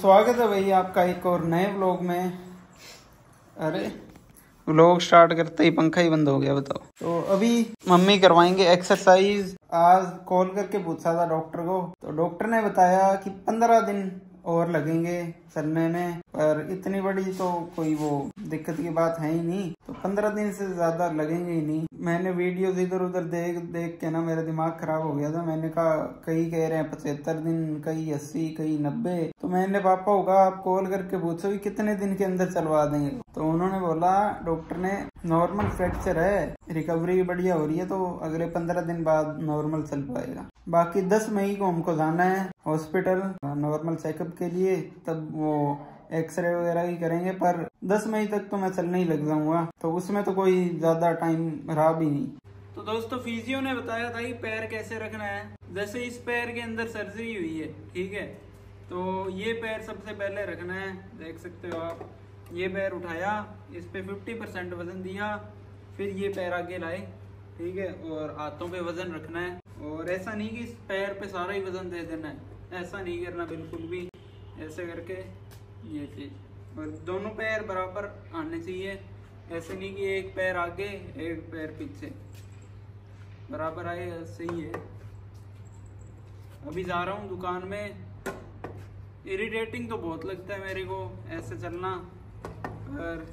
स्वागत है भाई आपका एक और नए व्लॉग में। अरे। व्लॉग स्टार्ट करते ही पंखा ही बंद हो गया बताओ। तो अभी मम्मी करवाएँगे एक्सरसाइज आज कॉल करके पूछा था डॉक्टर को तो डॉक्टर ने बताया कि पंद्रह दिन और लगेंगे सरने में। पर इतनी बड़ी तो कोई वो दिक्कत की बात है ही नहीं। तो पंद्रह दिन से ज़्यादा लगेंगे ही नहीं। मैंने वीडियोस इधर उधर देख देख के ना मेरा दिमाग खराब हो गया था। मैंने कहा, कई कह रहे हैं पचहत्तर दिन, कई अस्सी, कई नब्बे। तो मैंने पापा होगा आप कॉल करके पूछो भी कितने दिन के अंदर चलवा देंगे। तो उन्होंने बोला, डॉक्टर ने नॉर्मल फ्रैक्चर है, रिकवरी बढ़िया हो रही है तो अगले पंद्रह दिन बाद नॉर्मल चल पाएगा। बाकी दस मई को हमको जाना है हॉस्पिटल, नॉर्मल चेकअप के लिए, तब वो एक्सरे वगैरह ही करेंगे, पर 10 मई तक तो मैं चलने ही लग जाऊँगा तो उसमें तो कोई ज़्यादा टाइम रहा भी नहीं। तो दोस्तों फिजियो ने बताया था कि पैर कैसे रखना है। जैसे इस पैर के अंदर सर्जरी हुई है, ठीक है? तो ये पैर सबसे पहले रखना है, देख सकते हो आप। ये पैर उठाया, इस पे 50 परसेंट वज़न दिया, फिर ये पैर आगे लाए, ठीक है, और हाथों पे वज़न रखना है, और ऐसा नहीं कि इस पैर पे सारा ही वज़न दे देना है, ऐसा नहीं करना बिल्कुल भी, ऐसे करके ये चीज़, और दोनों पैर बराबर आने चाहिए, ऐसे नहीं कि एक पैर आगे, एक पैर पीछे, बराबर आए, ऐसे ही है। अभी जा रहा हूँ दुकान में इरिटेटिंग तो बहुत लगता है मेरे को, ऐसे चलना। पर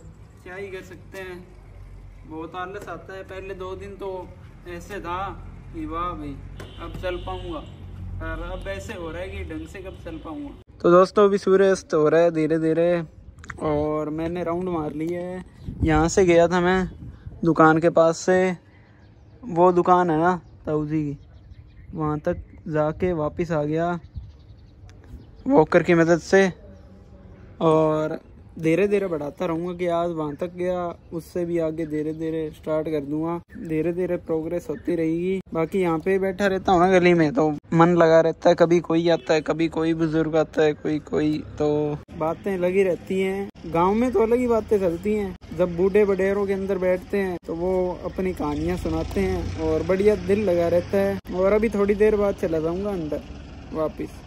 क्या ही कर सकते हैं। बहुत आलस आता है। पहले दो दिन तो ऐसे था कि वाह भाई, अब चल पाऊँगा। पर अब ऐसे हो रहा है कि ढंग से कब चल पाऊँगा। तो दोस्तों, अभी सूर्य अस्त हो रहा है धीरे धीरे और मैंने राउंड मार लिया है। यहाँ से गया था मैं दुकान के पास से। वो दुकान है ना, ताऊजी की। वहाँ तक जाके वापस आ गया। वॉकर की मदद से। और धीरे धीरे बढ़ाता रहूँगा कि आज वहाँ तक गया, उससे भी आगे धीरे धीरे स्टार्ट कर दूँगा। धीरे धीरे प्रोग्रेस होती रहेगी। बाकी यहाँ पे बैठा रहता हूँ ना गली में तो मन लगा रहता है, कभी कोई आता है, कभी कोई बुज़ुर्ग आता है, कोई कोई तो बातें लगी रहती हैं। गाँव में तो अलग ही बातें चलती हैं। जब बूढ़े बडेरों के अंदर बैठते हैं तो वो अपनी कहानियाँ सुनाते हैं और बढ़िया दिल लगा रहता है। और अभी थोड़ी देर बाद चला जाऊँगा अंदर, वापिस।